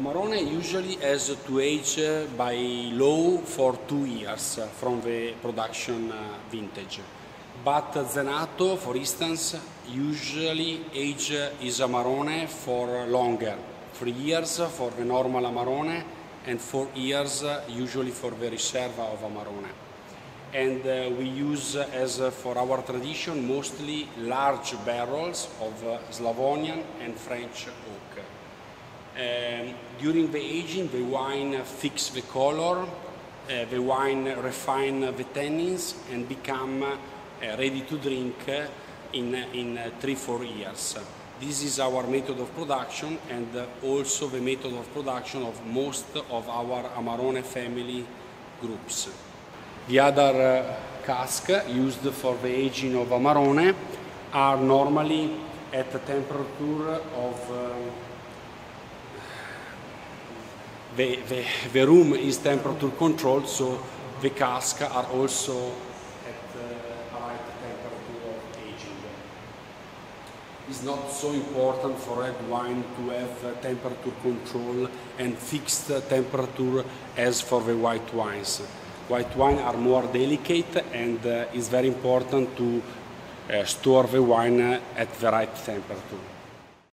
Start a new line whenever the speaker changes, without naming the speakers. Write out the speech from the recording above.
Amarone usually has to age uh, by law for two years uh, from the production uh, vintage. But Zenato, for instance, usually age is Amarone for longer. Three years for the normal Amarone and four years usually for the Riserva of Amarone. And uh, we use uh, as uh, for our tradition mostly large barrels of Slavonian and French oak. Um, during the aging, the wine fix the color, uh, the wine refine the tannins and become uh, ready to drink uh, in, in three, four years. This is our method of production and also the method of production of most of our Amarone family groups. The other cask used for the aging of Amarone are normally at a temperature of um, the, the, the room is temperature controlled, so the cask are also at the right temperature of aging. It's not so important for red wine to have temperature control and fixed temperature as for the white wines. White wine are more delicate and uh, it's very important to uh, store the wine at the right temperature.